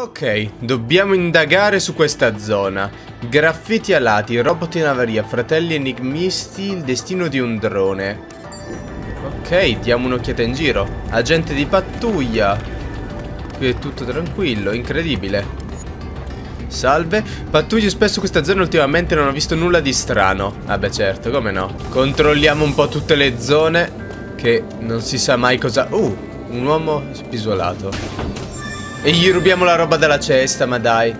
Ok, dobbiamo indagare su questa zona. Graffiti alati, robot in avaria, fratelli enigmisti, il destino di un drone. Ok, diamo un'occhiata in giro. Agente di pattuglia. Qui è tutto tranquillo, incredibile. Salve, pattugli spesso questa zona ultimamente non ho visto nulla di strano. Vabbè certo, come no. Controlliamo un po' tutte le zone che non si sa mai cosa... Uh, un uomo spisolato. E gli rubiamo la roba dalla cesta, ma dai.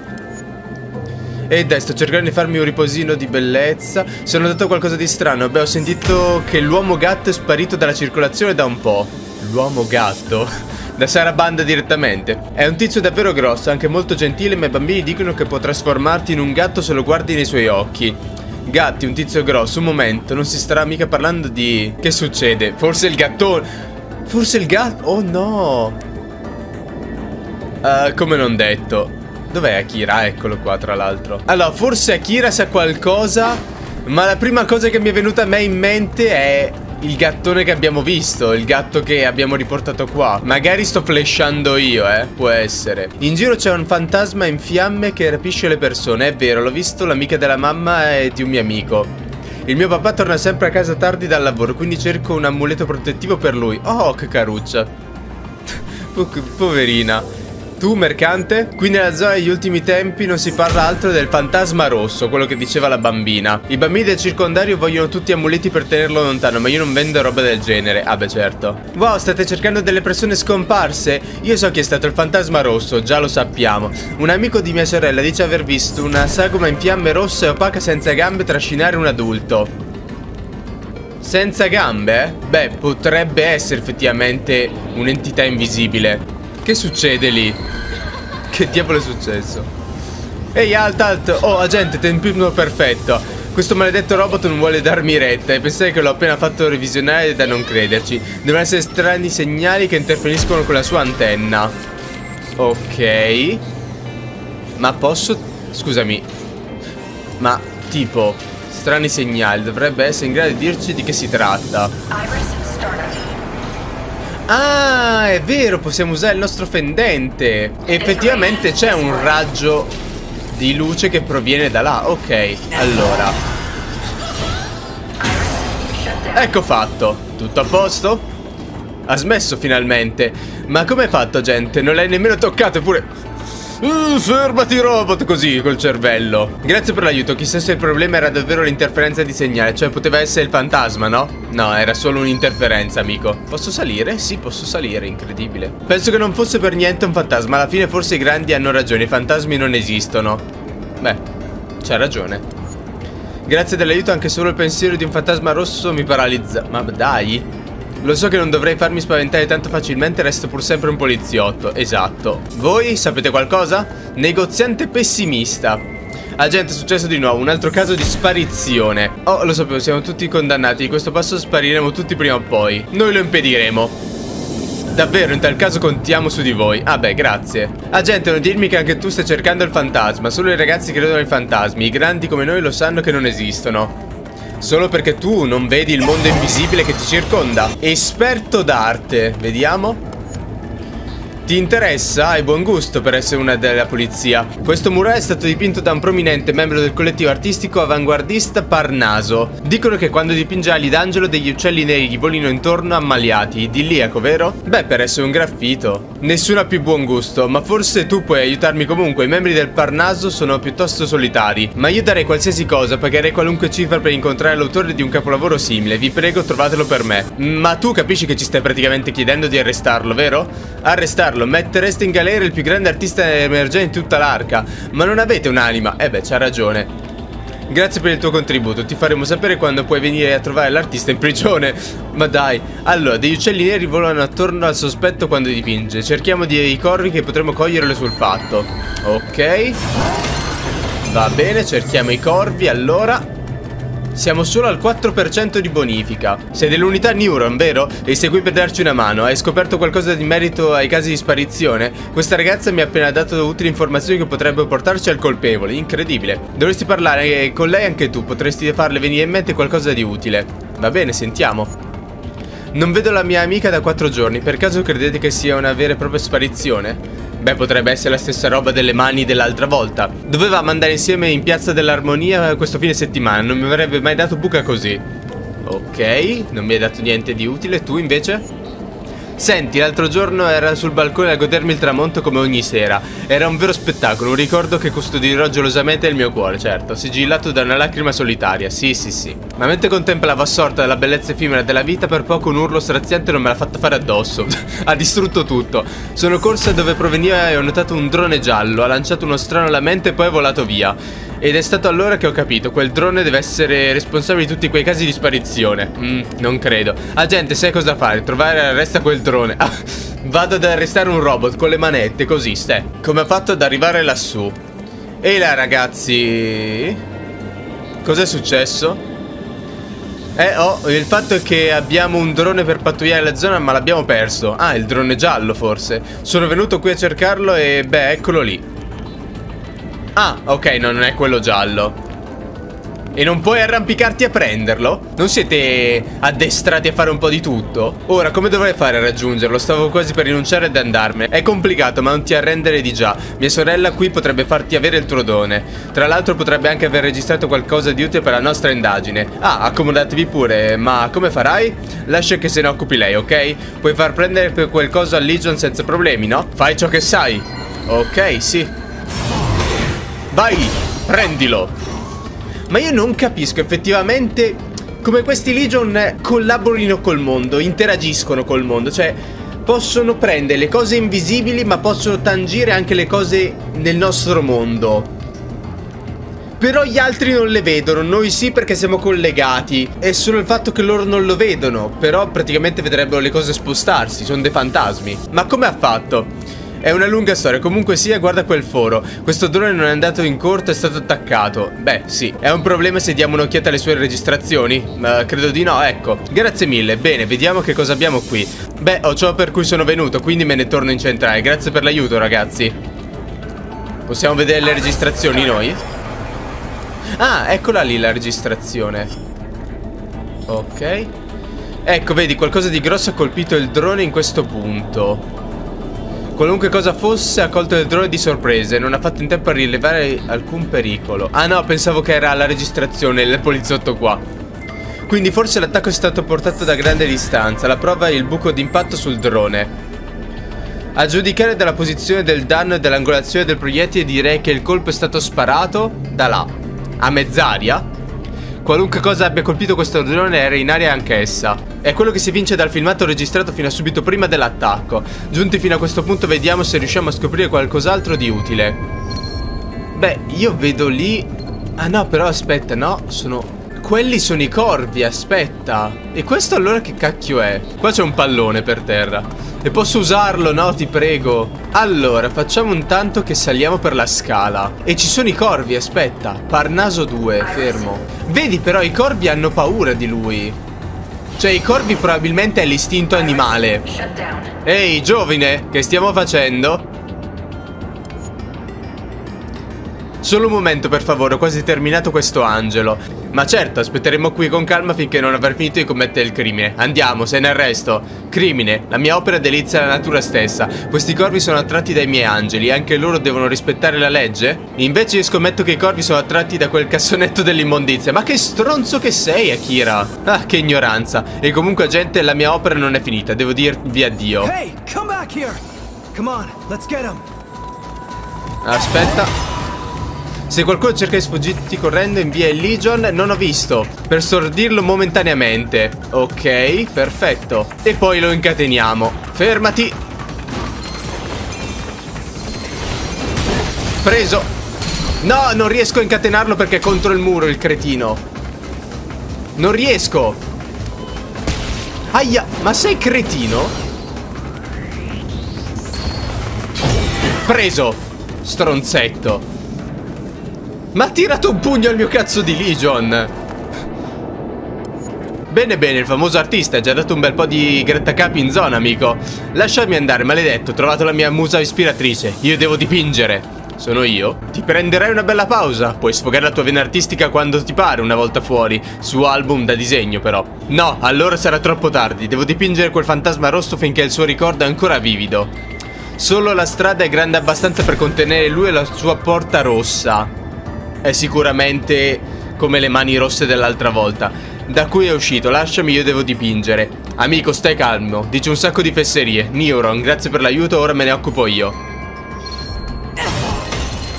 E dai, sto cercando di farmi un riposino di bellezza. Se ho notato qualcosa di strano, beh, ho sentito che l'uomo gatto è sparito dalla circolazione da un po'. L'uomo gatto? da Sarabanda direttamente. È un tizio davvero grosso, anche molto gentile, ma i bambini dicono che può trasformarti in un gatto se lo guardi nei suoi occhi. Gatti, un tizio grosso, un momento, non si starà mica parlando di... Che succede? Forse il gattone... Forse il gatto... Oh no! Uh, come non detto. Dov'è Akira? Eccolo qua, tra l'altro. Allora, forse Akira sa qualcosa, ma la prima cosa che mi è venuta a me in mente è il gattone che abbiamo visto, il gatto che abbiamo riportato qua. Magari sto flashando io, eh, può essere. In giro c'è un fantasma in fiamme che rapisce le persone, è vero, l'ho visto, l'amica della mamma e di un mio amico. Il mio papà torna sempre a casa tardi dal lavoro, quindi cerco un amuleto protettivo per lui. Oh, che caruccia. Poverina. Tu, mercante? Qui nella zona degli ultimi tempi non si parla altro del fantasma rosso, quello che diceva la bambina. I bambini del circondario vogliono tutti amuleti per tenerlo lontano, ma io non vendo roba del genere. Ah beh, certo. Wow, state cercando delle persone scomparse? Io so chi è stato il fantasma rosso, già lo sappiamo. Un amico di mia sorella dice aver visto una sagoma in fiamme rossa e opaca senza gambe trascinare un adulto. Senza gambe? Beh, potrebbe essere effettivamente un'entità invisibile. Che succede lì? Che diavolo è successo? Ehi, alt, alt! Oh, agente, tempismo perfetto. Questo maledetto robot non vuole darmi retta e pensare che l'ho appena fatto revisionare da non crederci. Devono essere strani segnali che interferiscono con la sua antenna. Ok. Ma posso... Scusami. Ma, tipo, strani segnali. Dovrebbe essere in grado di dirci di che si tratta. Iris Ah, è vero, possiamo usare il nostro fendente. Effettivamente c'è un raggio di luce che proviene da là. Ok, allora. Ecco fatto. Tutto a posto? Ha smesso finalmente. Ma come fatto, gente? Non l'hai nemmeno toccato, eppure... Uh, fermati robot così col cervello. Grazie per l'aiuto Chissà se il problema era davvero l'interferenza di segnale Cioè poteva essere il fantasma no? No era solo un'interferenza amico. Posso salire? Sì posso salire incredibile. Penso che non fosse per niente un fantasma Alla fine forse i grandi hanno ragione I fantasmi non esistono. Beh c'ha ragione. Grazie dell'aiuto anche solo il pensiero di un fantasma rosso mi paralizza. Ma dai lo so che non dovrei farmi spaventare tanto facilmente, resto pur sempre un poliziotto. Esatto. Voi sapete qualcosa? Negoziante pessimista. Agente, è successo di nuovo, un altro caso di sparizione. Oh, lo sapevo, siamo tutti condannati. Di questo passo spariremo tutti prima o poi. Noi lo impediremo. Davvero, in tal caso contiamo su di voi. Ah beh, grazie. Agente, non dirmi che anche tu stai cercando il fantasma. Solo i ragazzi credono ai fantasmi. I grandi come noi lo sanno che non esistono. Solo perché tu non vedi il mondo invisibile che ti circonda. Esperto d'arte Vediamo ti interessa? Hai buon gusto per essere una della polizia. Questo murale è stato dipinto da un prominente membro del collettivo artistico avanguardista Parnaso. Dicono che quando dipinge ali d'angelo degli uccelli neri gli volino intorno ammaliati. Idilliaco, vero? Beh, per essere un graffito. Nessuno ha più buon gusto, ma forse tu puoi aiutarmi comunque. I membri del Parnaso sono piuttosto solitari. Ma io darei qualsiasi cosa, pagherei qualunque cifra per incontrare l'autore di un capolavoro simile. Vi prego, trovatelo per me. Ma tu capisci che ci stai praticamente chiedendo di arrestarlo, vero? Arrestarlo farlo, mettereste in galera il più grande artista emergente in tutta l'arca. Ma non avete un'anima. Eh beh, c'ha ragione. Grazie per il tuo contributo, ti faremo sapere quando puoi venire a trovare l'artista in prigione. Ma dai, allora, degli uccelli neri volano attorno al sospetto quando dipinge. Cerchiamo dei corvi che potremo coglierle sul fatto. Ok. Va bene, cerchiamo i corvi, allora... Siamo solo al 4% di bonifica. Sei dell'unità Neuron, vero? E sei qui per darci una mano. Hai scoperto qualcosa di merito ai casi di sparizione? Questa ragazza mi ha appena dato utili informazioni che potrebbero portarci al colpevole. Incredibile. Dovresti parlare con lei anche tu. Potresti farle venire in mente qualcosa di utile. Va bene, sentiamo. Non vedo la mia amica da quattro giorni. Per caso credete che sia una vera e propria sparizione? Beh, potrebbe essere la stessa roba delle mani dell'altra volta. Dovevamo andare insieme in Piazza dell'Armonia questo fine settimana. Non mi avrebbe mai dato buca così. Ok, non mi hai dato niente di utile. Tu invece? Senti, l'altro giorno era sul balcone a godermi il tramonto come ogni sera. Era un vero spettacolo, un ricordo che custodirò gelosamente nel mio cuore, certo, sigillato da una lacrima solitaria, sì sì sì. Ma mentre contemplavo assorta dalla bellezza effimera della vita, per poco un urlo straziante non me l'ha fatta fare addosso. ha distrutto tutto. Sono corsa dove proveniva e ho notato un drone giallo, ha lanciato uno strano alla mente e poi è volato via. Ed è stato allora che ho capito, quel drone deve essere responsabile di tutti quei casi di sparizione. Mm, non credo. Agente, sai cosa fare? Trovare e arresta quel drone. Ah, vado ad arrestare un robot con le manette, così, ste. Come ha fatto ad arrivare lassù? E là, ragazzi... Cos'è successo? Eh, oh, il fatto è che abbiamo un drone per pattugliare la zona, ma l'abbiamo perso. Ah, il drone giallo, forse. Sono venuto qui a cercarlo e, beh, eccolo lì. Ah, ok, no, non è quello giallo. E non puoi arrampicarti a prenderlo? Non siete addestrati a fare un po' di tutto? Ora, come dovrei fare a raggiungerlo? Stavo quasi per rinunciare ed andarmene. È complicato, ma non ti arrendere di già. Mia sorella qui potrebbe farti avere il tuo dono. Tra l'altro potrebbe anche aver registrato qualcosa di utile per la nostra indagine. Ah, accomodatevi pure, ma come farai? Lascia che se ne occupi lei, ok? Puoi far prendere per qualcosa a Legion senza problemi, no? Fai ciò che sai. Ok, sì. Vai, prendilo. Ma io non capisco effettivamente come questi Legion collaborino col mondo, interagiscono col mondo. Cioè, possono prendere le cose invisibili, ma possono tangire anche le cose nel nostro mondo. Però gli altri non le vedono, noi sì perché siamo collegati. È solo il fatto che loro non lo vedono, però praticamente vedrebbero le cose spostarsi, sono dei fantasmi. Ma come ha fatto? È una lunga storia, comunque sia, guarda quel foro. Questo drone non è andato in corto, è stato attaccato. Beh, sì. È un problema se diamo un'occhiata alle sue registrazioni? Ma credo di no, ecco. Grazie mille. Bene, vediamo che cosa abbiamo qui. Beh, ho ciò per cui sono venuto, quindi me ne torno in centrale. Grazie per l'aiuto, ragazzi. Possiamo vedere le registrazioni noi? Ah, eccola lì la registrazione. Ok. Ecco, vedi, qualcosa di grosso ha colpito il drone in questo punto. Qualunque cosa fosse ha colto il drone di sorpresa e non ha fatto in tempo a rilevare alcun pericolo. Ah no, pensavo che era la registrazione, il poliziotto qua. Quindi forse l'attacco è stato portato da grande distanza. La prova è il buco d'impatto sul drone. A giudicare dalla posizione del danno e dall'angolazione del proiettile direi che il colpo è stato sparato da là. A mezz'aria? Qualunque cosa abbia colpito questo drone era in aria anch'essa. È quello che si vince dal filmato registrato fino a subito prima dell'attacco. Giunti fino a questo punto vediamo se riusciamo a scoprire qualcos'altro di utile. Beh, io vedo lì... Ah no, però aspetta, no, sono... Quelli sono i corvi, aspetta. E questo allora che cacchio è? Qua c'è un pallone per terra. E posso usarlo, no? Ti prego. Allora, facciamo un tanto che saliamo per la scala. E ci sono i corvi, aspetta. Parnaso 2, fermo. Vedi però, i corvi hanno paura di lui. Cioè, i corvi probabilmente è l'istinto animale. Ehi, giovine, che stiamo facendo? Solo un momento per favore, ho quasi terminato questo angelo Ma certo, aspetteremo qui con calma finché non aver finito di commettere il crimine. Andiamo, sei in arresto. Crimine, la mia opera delizia la natura stessa. Questi corvi sono attratti dai miei angeli Anche loro devono rispettare la legge? Invece io scommetto che i corvi sono attratti da quel cassonetto dell'immondizia. Ma che stronzo che sei, Akira! Ah, che ignoranza. E comunque, gente, la mia opera non è finita. Devo dirvi addio. Hey, come back here Come on, let's get him. Aspetta se qualcuno cerca di sfuggirti correndo invia il Legion Non ho visto. Per stordirlo momentaneamente. Ok, perfetto. E poi lo incateniamo. Fermati. Preso. No, non riesco a incatenarlo perché è contro il muro il cretino. Non riesco. Aia, ma sei cretino? Preso Stronzetto ma ha tirato un pugno al mio cazzo di Legion Bene bene, il famoso artista ha già dato un bel po' di grattacapi in zona, amico Lasciami andare, maledetto, ho trovato la mia musa ispiratrice Io devo dipingere Sono io? Ti prenderai una bella pausa. Puoi sfogare la tua vena artistica quando ti pare una volta fuori. Su album da disegno, però. No, allora sarà troppo tardi. Devo dipingere quel fantasma rosso finché il suo ricordo è ancora vivido. Solo la strada è grande abbastanza per contenere lui e la sua porta rossa. È sicuramente come le mani rosse dell'altra volta. Da cui è uscito, lasciami, io devo dipingere. Amico, stai calmo. Dice un sacco di fesserie. Neuron, grazie per l'aiuto, ora me ne occupo io.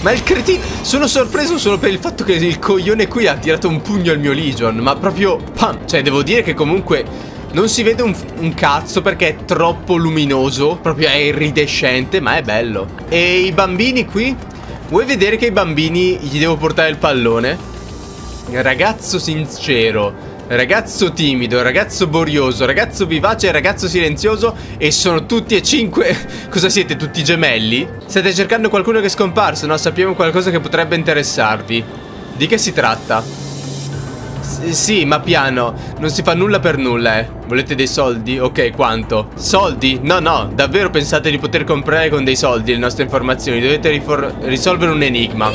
Ma il cretino... Sono sorpreso solo per il fatto che il coglione qui ha tirato un pugno al mio Legion. Ma proprio... Pam! Cioè, devo dire che comunque... Non si vede un, un, cazzo perché è troppo luminoso Proprio è iridescente ma è bello E i bambini qui? Vuoi vedere che i bambini gli devo portare il pallone? Ragazzo sincero Ragazzo timido, ragazzo borioso, ragazzo vivace, ragazzo silenzioso E sono tutti e cinque Cosa siete, tutti gemelli? State cercando qualcuno che è scomparso, no? Sappiamo qualcosa che potrebbe interessarvi Di che si tratta? S sì, ma piano Non si fa nulla per nulla, eh Volete dei soldi? Ok, quanto? Soldi? No, no Davvero pensate di poter comprare con dei soldi le nostre informazioni Dovete risolvere un enigma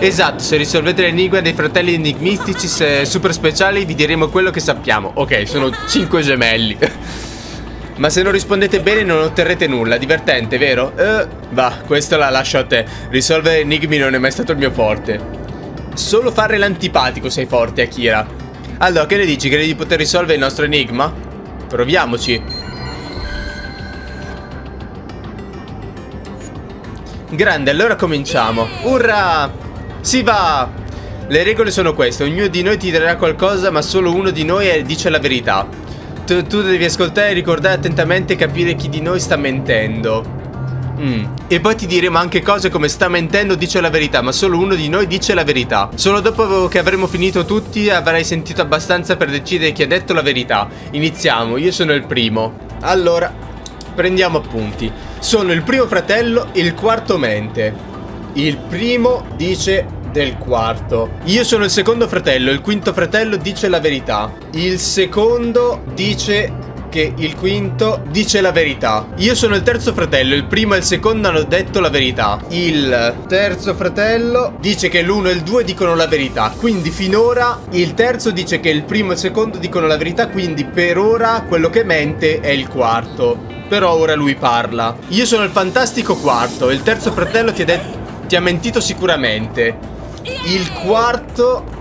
Esatto, se risolvete l'enigma dei fratelli enigmistici super speciali vi diremo quello che sappiamo Ok, sono cinque gemelli Ma se non rispondete bene non otterrete nulla Divertente, vero? Uh, va, questa la lascio a te Risolvere enigmi non è mai stato il mio forte Solo fare l'antipatico sei forte, Akira Allora, che ne dici? Credi di poter risolvere il nostro enigma? Proviamoci Grande, allora cominciamo Urra! Si va! Le regole sono queste, ognuno di noi ti darà qualcosa ma solo uno di noi dice la verità. Tu, tu devi ascoltare e ricordare attentamente e capire chi di noi sta mentendo. Mm. E poi ti diremo anche cose come sta mentendo dice la verità, ma solo uno di noi dice la verità. Solo dopo che avremo finito tutti avrai sentito abbastanza per decidere chi ha detto la verità. Iniziamo, io sono il primo. Allora, prendiamo appunti. Sono il primo fratello, il quarto mente. Il primo dice del quarto. Io sono il secondo fratello, il quinto fratello dice la verità. Il secondo dice che il quinto dice la verità. Io sono il terzo fratello, il primo e il secondo hanno detto la verità. Il terzo fratello dice che l'uno e il due dicono la verità. Quindi finora il terzo dice che il primo e il secondo dicono la verità, quindi per ora quello che mente è il quarto. Però ora lui parla. Io sono il fantastico quarto, il terzo fratello ti ha ti ha mentito sicuramente. Il quarto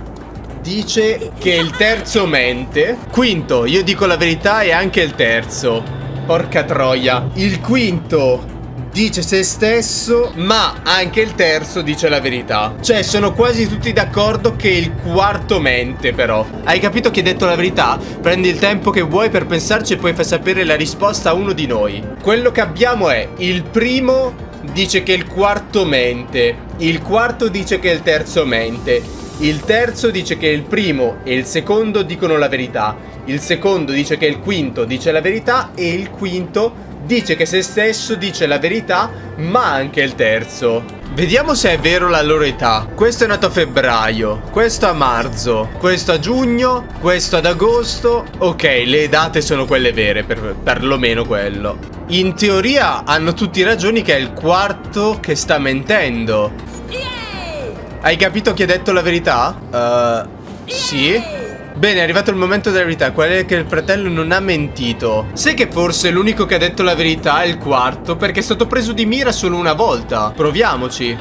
dice che il terzo mente. Quinto, io dico la verità e anche il terzo. Porca troia. Il quinto dice se stesso, ma anche il terzo dice la verità. Cioè, sono quasi tutti d'accordo che il quarto mente, però. Hai capito che hai detto la verità? Prendi il tempo che vuoi per pensarci e poi fai sapere la risposta a uno di noi. Quello che abbiamo è il primo dice che il quarto mente, il quarto dice che il terzo mente, il terzo dice che il primo e il secondo dicono la verità, il secondo dice che il quinto dice la verità e il quinto dice che se stesso dice la verità, ma anche il terzo. Vediamo se è vero la loro età. Questo è nato a febbraio, questo a marzo, questo a giugno, questo ad agosto. Ok, le date sono quelle vere, per, perlomeno quello. In teoria hanno tutti ragioni che è il quarto che sta mentendo. Hai capito chi ha detto la verità? Uh, sì. Bene, è arrivato il momento della verità, qual è che il fratello non ha mentito. Sai che forse l'unico che ha detto la verità è il quarto, perché è stato preso di mira solo una volta. Proviamoci.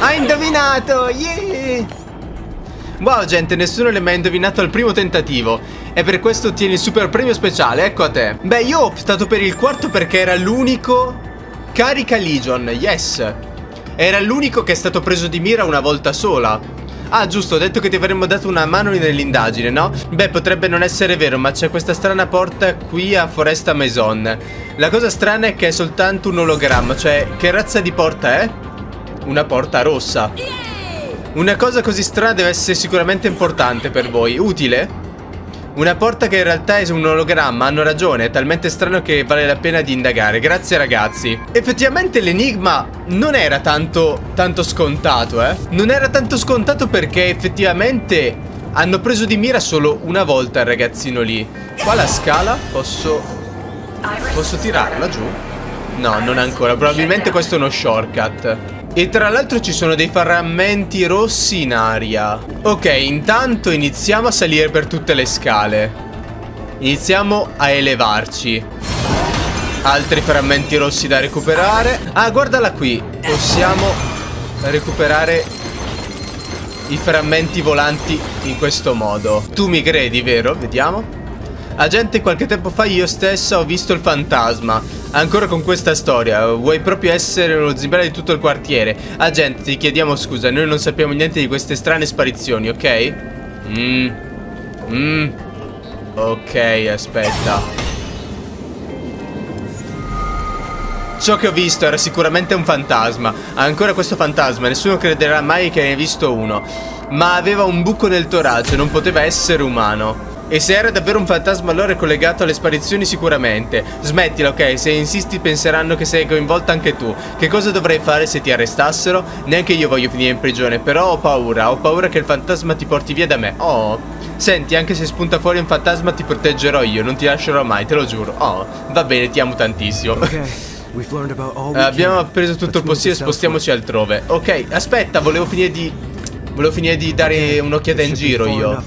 Ha indovinato, yeah! Wow gente, nessuno l'ha mai indovinato al primo tentativo E per questo ottieni il super premio speciale, ecco a te Beh, io ho optato per il quarto perché era l'unico Carica Legion, yes Era l'unico che è stato preso di mira una volta sola Ah giusto, ho detto che ti avremmo dato una mano nell'indagine, no? Beh, potrebbe non essere vero, ma c'è questa strana porta qui a Foresta Maison La cosa strana è che è soltanto un ologramma, cioè che razza di porta è? Una porta rossa Una cosa così strana deve essere sicuramente importante per voi, utile? Una porta che in realtà è un ologramma, hanno ragione, è talmente strano che vale la pena di indagare. Grazie ragazzi. Effettivamente l'enigma non era tanto, tanto scontato, eh. Non era tanto scontato perché effettivamente hanno preso di mira solo una volta il ragazzino lì. Qua la scala, posso... Posso tirarla giù? No, non ancora. Probabilmente questo è uno shortcut. E tra l'altro ci sono dei frammenti rossi in aria. Ok, intanto iniziamo a salire per tutte le scale. Iniziamo a elevarci. Altri frammenti rossi da recuperare. Ah, guardala qui. Possiamo recuperare i frammenti volanti in questo modo. Tu mi credi, vero? Vediamo. Agente, qualche tempo fa io stessa ho visto il fantasma. Ancora con questa storia, vuoi proprio essere uno zimbello di tutto il quartiere. Agente, ti chiediamo scusa, noi non sappiamo niente di queste strane sparizioni, ok? Mmm. Mmm. Ok, aspetta. Ciò che ho visto era sicuramente un fantasma. Ancora questo fantasma, nessuno crederà mai che ne hai visto uno. Ma aveva un buco nel torace, non poteva essere umano. E se era davvero un fantasma allora è collegato alle sparizioni sicuramente. Smettila ok, se insisti penseranno che sei coinvolta anche tu. Che cosa dovrei fare se ti arrestassero? Neanche io voglio finire in prigione Però ho paura, ho paura che il fantasma ti porti via da me. Oh, senti anche se spunta fuori un fantasma ti proteggerò io. Non ti lascerò mai, te lo giuro. Oh, va bene, ti amo tantissimo. Okay. Abbiamo appreso tutto il possibile, spostiamoci altrove. Ok, aspetta, volevo finire di... Volevo finire di dare un'occhiata in giro io?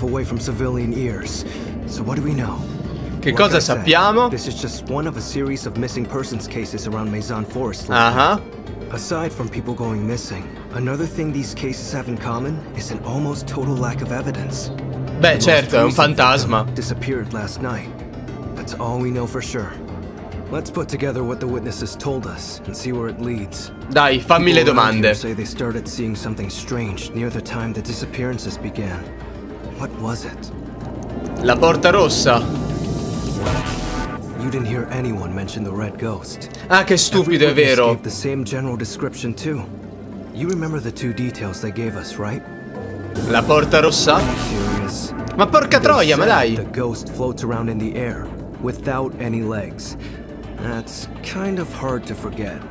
Che cosa sappiamo? Ah Aside from people going missing, another thing these cases have in common is an almost total lack of evidence. Beh certo, è un fantasma Disappeared last night. That's all we know for sure. Let's put together what the witnesses told us and see where it leads. Dai, fammi le People domande say they started seeing something strange near the time the disappearances began. What was it? La porta rossa You didn't hear anyone mention the red ghost. Ah, che stupido, è vero the same general description too. You remember the two details they gave us, right? La porta rossa? Ma porca troia, ma dai The ghost floats around in the air without any legs. That's kind of hard to forget.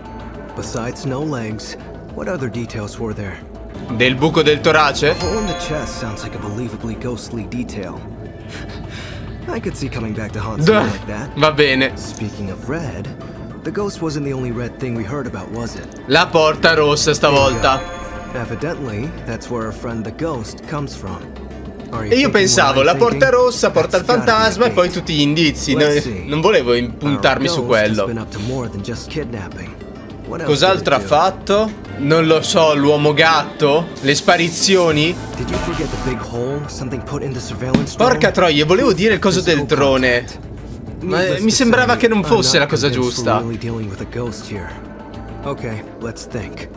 Besides no legs, what other details were there? Del buco del torace? Hole in the chest sounds like a believably ghostly detail. I could see coming back to haunt someone like that. Va bene Speaking of red, the ghost wasn't the only red thing we heard about, was it? La porta rossa stavolta Evidently, that's where our friend the ghost comes from. E io pensavo, la porta rossa porta be fantasma e poi tutti gli indizi Let's No- see. Non volevo impuntarmi su quello Cos'altro ha fatto? Non lo so, l'uomo gatto? Le sparizioni? Porca troia, volevo dire il coso del drone. Ma Needless mi sembrava che non fosse la cosa giusta. Okay, let's think.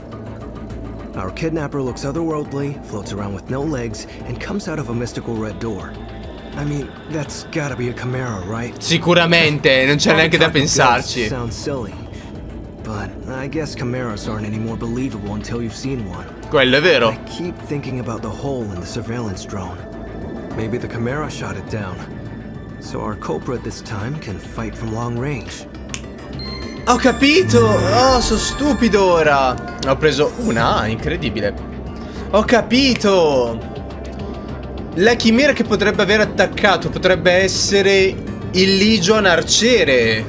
Our kidnapper looks otherworldly, floats around with no legs, and comes out of a mystical red door. I mean, that's gotta be a chimera, right? Sicuramente, non c'è neanche da pensarci Sounds silly. But I guess chimeras aren't any more believable until you've seen one. Quello è vero I keep thinking about the hole in the surveillance drone. Maybe the Chimera shot it down. So our culprit this time can fight from long range. Ho capito! Oh, sono stupido ora! Ho preso una incredibile. Ho capito! La chimera che potrebbe aver attaccato potrebbe essere il Legion Arciere.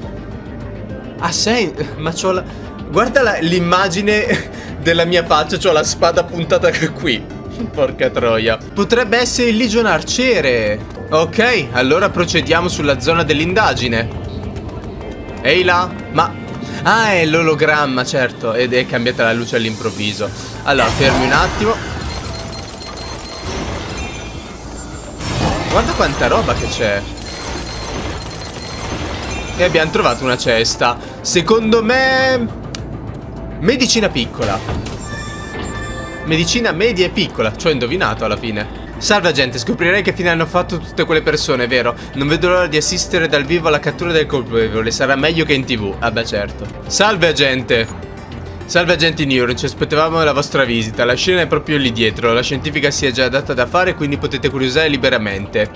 Ha senso. Ma c'ho la... Guarda l'immagine della mia faccia, c'ho la spada puntata qui. Porca troia. Potrebbe essere il Legion Arciere. Ok, allora procediamo sulla zona dell'indagine. Ehi là, ma... Ah, è l'ologramma, certo, ed è cambiata la luce all'improvviso. Allora, fermi un attimo. Guarda quanta roba che c'è. E abbiamo trovato una cesta. Secondo me... Medicina piccola. Medicina media e piccola. Ci ho indovinato alla fine. Salve gente, scoprirei che fine hanno fatto tutte quelle persone, vero? Non vedo l'ora di assistere dal vivo alla cattura del colpevole, sarà meglio che in tv. Ah beh certo. Salve agente. Salve agenti Neuron, ci aspettavamo la vostra visita. La scena è proprio lì dietro, la scientifica si è già data da fare, quindi potete curiosare liberamente.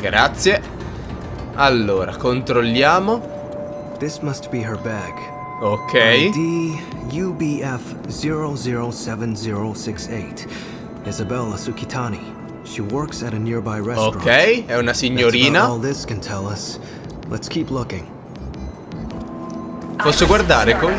Grazie. Allora, controlliamo. This must be her bag. Ok. ID UBF 007068. Isabella Sukitani. She works at a nearby restaurant. Ok, è una signorina. all this can tell us. Let's keep looking. Posso guardare con...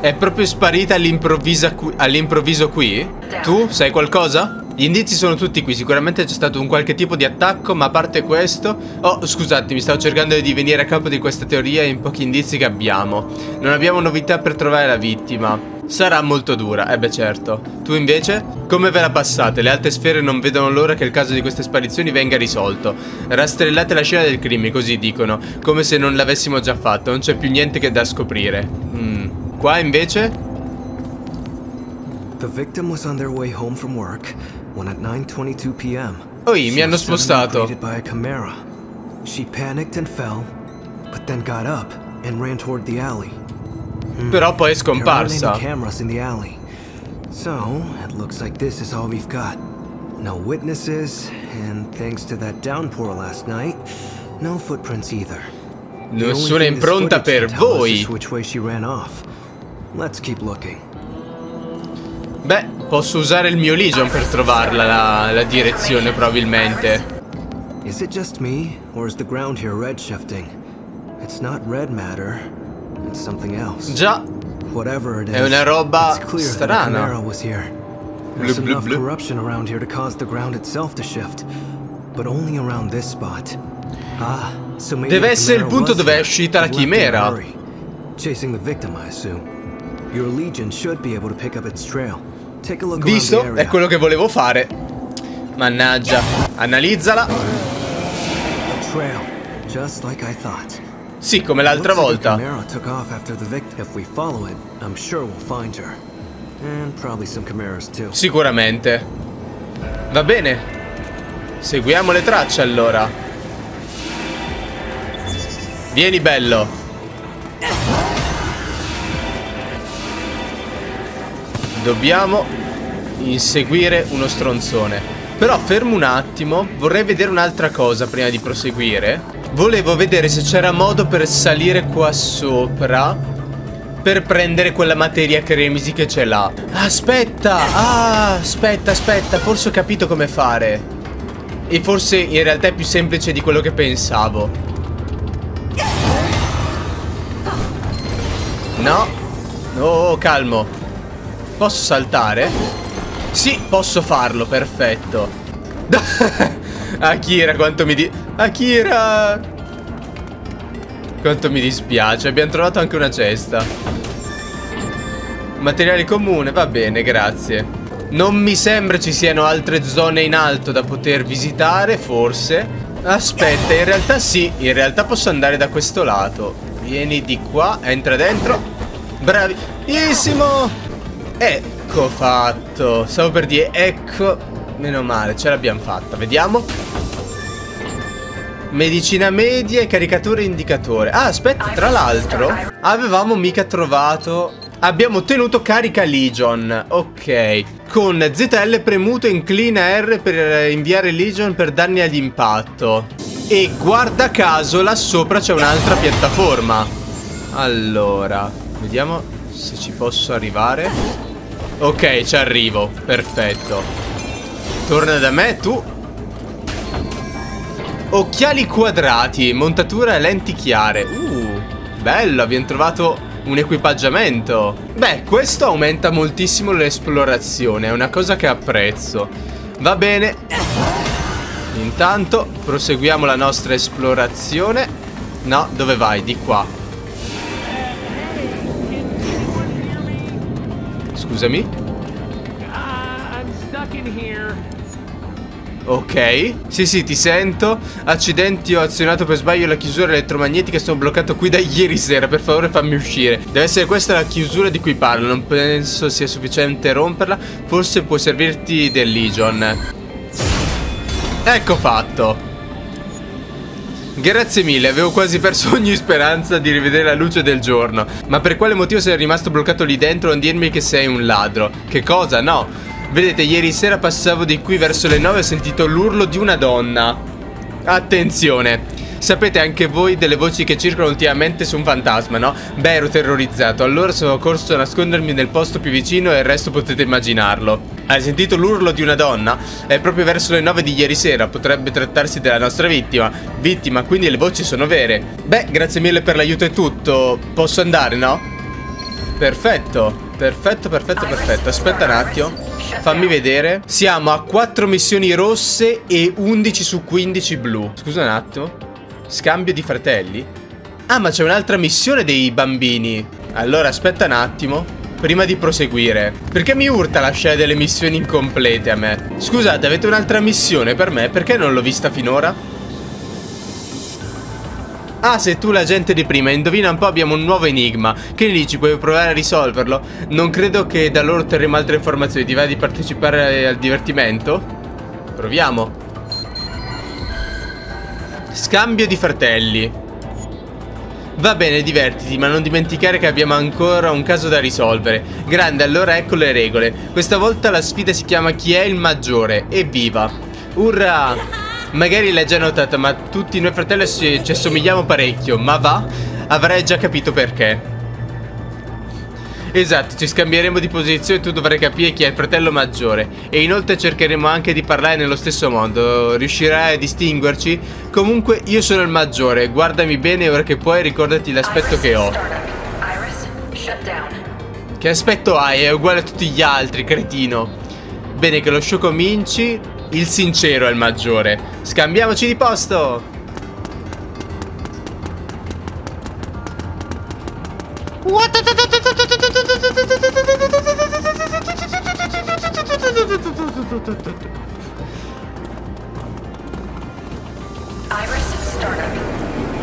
È proprio sparita all'improvviso qui? Tu sai qualcosa? Gli indizi sono tutti qui, sicuramente c'è stato un qualche tipo di attacco, ma a parte questo... Oh, scusate, mi stavo cercando di venire a capo di questa teoria in pochi indizi che abbiamo. Non abbiamo novità per trovare la vittima. Sarà molto dura, eh beh certo. Tu invece? Come ve la passate? Le alte sfere non vedono l'ora che il caso di queste sparizioni venga risolto. Rastrellate la scena del crimine, così dicono. Come se non l'avessimo già fatto, non c'è più niente che da scoprire. Mm. Qua invece? The victim was on their way home from work when at 9:22 p.m. Oi, mi hanno spostato. She panicked and fell, but then got up and ran toward the alley. Però poi è scomparsa. So, it looks like this is all we've got. No witnesses, and thanks to that downpour last night, no footprints either. Nessuna impronta per voi. Which way she ran off. Let's keep looking. Beh, posso usare il mio Legion per trovarla la, la direzione probabilmente. Is it just me, or is the ground here red shifting? It's not red matter. Già. Whatever it is, è una roba it's clear strana. That was here. There's blu, enough blu, blu. corruption around here to cause the ground itself to shift, but only around this spot. Ah, so maybe Deve essere il punto dove è uscita la chimera. Chasing the victim, I assume. Your legion should be able to pick up its trail. Visto? È quello che volevo fare. Mannaggia. Analizzala. Sì, come l'altra volta. Sicuramente. Va bene. Seguiamo le tracce allora. Vieni bello. Dobbiamo inseguire uno stronzone. Però fermo un attimo, vorrei vedere un'altra cosa prima di proseguire. Volevo vedere se c'era modo per salire qua sopra per prendere quella materia cremisi che c'è là. Aspetta, ah, aspetta, aspetta, forse ho capito come fare. E forse in realtà è più semplice di quello che pensavo. No. Oh, calmo. Posso saltare? Sì, posso farlo, perfetto Akira, quanto mi di... Akira! Quanto mi dispiace Abbiamo trovato anche una cesta. Materiale comune, va bene, grazie. Non mi sembra ci siano altre zone in alto da poter visitare, forse. Aspetta, in realtà sì In realtà posso andare da questo lato. Vieni di qua, entra dentro. Bravissimo Ecco fatto. Stavo per dire ecco. Meno male ce l'abbiamo fatta Vediamo Medicina media e caricatore indicatore Ah aspetta tra l'altro Avevamo mica trovato Abbiamo ottenuto carica Legion Ok Con ZL premuto inclina R per inviare Legion per danni all'impatto E guarda caso là sopra c'è un'altra piattaforma Allora Vediamo se ci posso arrivare Ok, ci arrivo. Perfetto. Torna da me, tu. Occhiali quadrati, montatura e lenti chiare. Uh, bello, abbiamo trovato un equipaggiamento. Beh, questo aumenta moltissimo l'esplorazione, è una cosa che apprezzo. Va bene. Intanto proseguiamo la nostra esplorazione. No, dove vai? Di qua. Scusami. Ok. Sì, sì, ti sento. Accidenti, ho azionato per sbaglio la chiusura elettromagnetica sono bloccato qui da ieri sera. Per favore fammi uscire. Deve essere questa la chiusura di cui parlo. Non penso sia sufficiente romperla. Forse può servirti del Legion. Ecco fatto. Grazie mille, avevo quasi perso ogni speranza di rivedere la luce del giorno. Ma per quale motivo sei rimasto bloccato lì dentro? Non dirmi che sei un ladro. Che cosa? No. Vedete, ieri sera passavo di qui verso le 9 e ho sentito l'urlo di una donna. Attenzione. Sapete anche voi delle voci che circolano ultimamente su un fantasma, no? Beh, ero terrorizzato. Allora sono corso a nascondermi nel posto più vicino e il resto potete immaginarlo. Hai sentito l'urlo di una donna? È proprio verso le 9 di ieri sera. Potrebbe trattarsi della nostra vittima. Vittima, quindi le voci sono vere. Beh, grazie mille per l'aiuto e tutto. Posso andare, no? Perfetto. Perfetto, perfetto, perfetto. Aspetta un attimo. Fammi vedere. Siamo a 4 missioni rosse e 11 su 15 blu. Scusa un attimo. Scambio di fratelli? Ah, ma c'è un'altra missione dei bambini. Allora, aspetta un attimo. Prima di proseguire. Perché mi urta la scena delle missioni incomplete a me? Scusate, avete un'altra missione per me? Perché non l'ho vista finora? Ah, sei tu l'agente di prima, indovina un po', abbiamo un nuovo enigma. Che ne dici, puoi provare a risolverlo? Non credo che da loro otterremo altre informazioni. Ti va di partecipare al divertimento? Proviamo. Scambio di fratelli. Va bene, divertiti, ma non dimenticare che abbiamo ancora un caso da risolvere. Grande, allora ecco le regole. Questa volta la sfida si chiama Chi è il maggiore? Evviva! Urrà! Magari l'hai già notata, ma tutti noi fratelli ci, ci assomigliamo parecchio, ma va, avrai già capito perché. Esatto, ci scambieremo di posizione e tu dovrai capire chi è il fratello maggiore. E inoltre cercheremo anche di parlare nello stesso modo. Riuscirai a distinguerci? Comunque io sono il maggiore, guardami bene ora che puoi ricordati l'aspetto che ho. Che aspetto hai? È uguale a tutti gli altri, cretino. Bene, che lo show cominci. Il sincero è il maggiore. Scambiamoci di posto.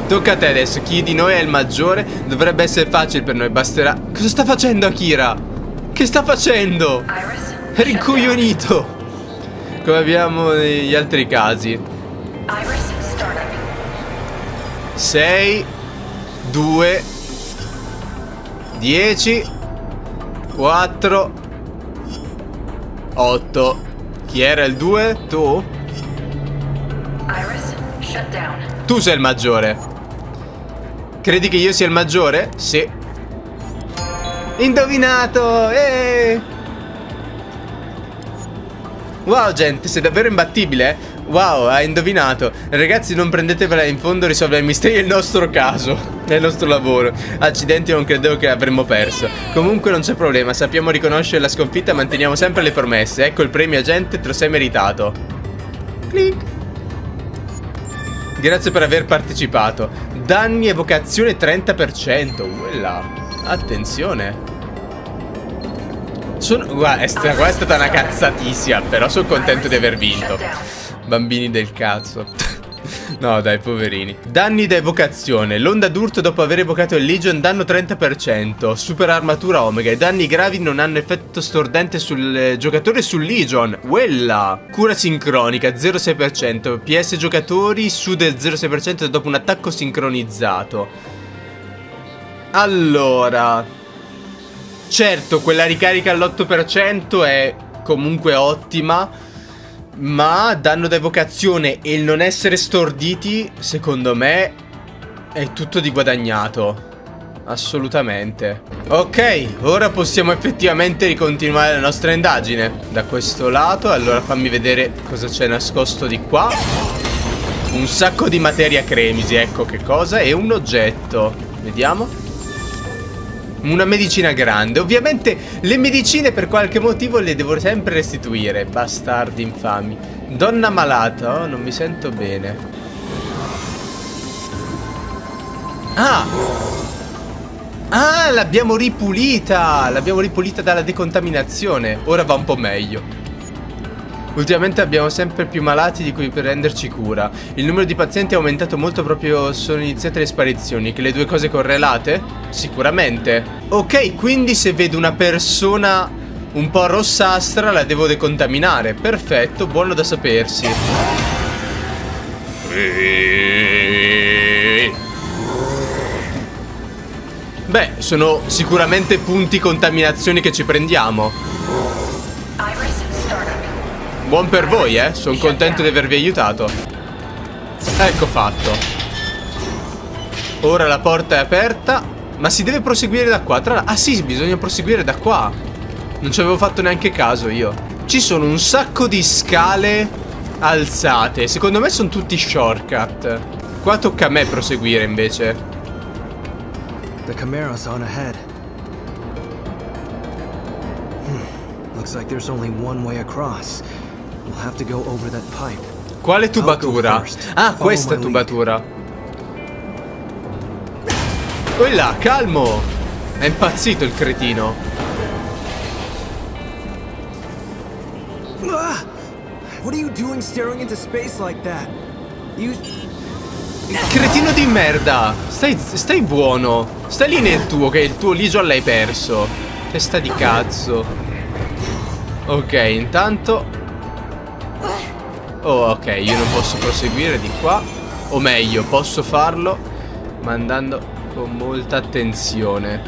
Tocca a te adesso, chi di noi è il maggiore? Dovrebbe essere facile per noi, basterà... Cosa sta facendo Akira? Che sta facendo? È rincoglionito! Come abbiamo negli altri casi 6 2 10 4 8 Chi era il 2? Tu? Tu sei il maggiore Credi che io sia il maggiore? Sì Indovinato! Eeeh! Wow gente, sei davvero imbattibile? Wow, hai indovinato. Ragazzi non prendetevela in fondo risolvere i misteri è il nostro caso È il nostro lavoro. Accidenti non credevo che avremmo perso. Comunque non c'è problema Sappiamo riconoscere la sconfitta manteniamo sempre le promesse. Ecco il premio agente, te lo sei meritato. Click Grazie per aver partecipato. Danni evocazione 30% Uella. Attenzione sono, guarda, è stata, una cazzatissima, però sono contento di aver vinto. Bambini del cazzo. No dai poverini. Danni da evocazione. L'onda d'urto dopo aver evocato il Legion danno 30% Super armatura Omega. I danni gravi non hanno effetto stordente sul eh, giocatore sul Legion. Quella Cura sincronica 0,6% PS giocatori su del 0,6% dopo un attacco sincronizzato. Allora Certo, quella ricarica all'8% è comunque ottima, ma danno da evocazione e il non essere storditi, secondo me, è tutto di guadagnato. Assolutamente. Ok, ora possiamo effettivamente ricontinuare la nostra indagine. Da questo lato, allora fammi vedere cosa c'è nascosto di qua. Un sacco di materia cremisi, ecco che cosa, e un oggetto. Vediamo. Una medicina grande. Ovviamente le medicine per qualche motivo le devo sempre restituire. Bastardi infami. Donna malata. Oh, non mi sento bene. Ah! Ah, l'abbiamo ripulita! L'abbiamo ripulita dalla decontaminazione. Ora va un po' meglio. Ultimamente abbiamo sempre più malati di cui prenderci cura. Il numero di pazienti è aumentato molto proprio sono iniziate le sparizioni. Che le due cose correlate? Sicuramente. Ok, quindi se vedo una persona un po' rossastra la devo decontaminare. Perfetto, buono da sapersi. Beh, sono sicuramente punti contaminazioni che ci prendiamo. Buon per voi, eh. Sono contento di avervi aiutato. Ecco fatto. Ora la porta è aperta. Ma si deve proseguire da qua. Tra Ah sì, bisogna proseguire da qua. Non ci avevo fatto neanche caso io. Ci sono un sacco di scale alzate. Secondo me sono tutti shortcut. Qua tocca a me proseguire invece. The Camara's on ahead. Hmm. Looks like there's only one way across. Quale tubatura? Ah, questa tubatura. Oh là, calmo! È impazzito il cretino. Ah! Cretino di merda! Stai, stai buono! Stai lì nel tuo, che il tuo liso l'hai perso. Testa di cazzo. Ok, intanto... Oh, ok, io non posso proseguire di qua. O meglio, posso farlo, ma andando con molta attenzione.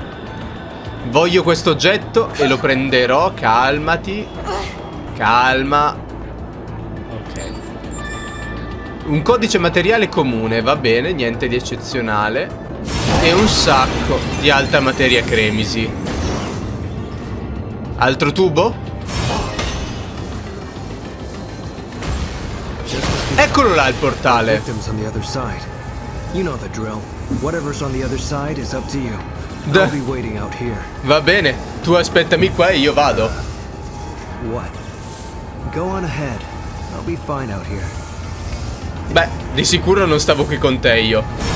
Voglio questo oggetto e lo prenderò. Calmati. Calma. Ok. Un codice materiale comune, va bene, niente di eccezionale. E un sacco di alta materia cremisi. Altro tubo? Be waiting out here. Va bene, tu aspettami qua e io vado. Beh, di sicuro non stavo qui con te io.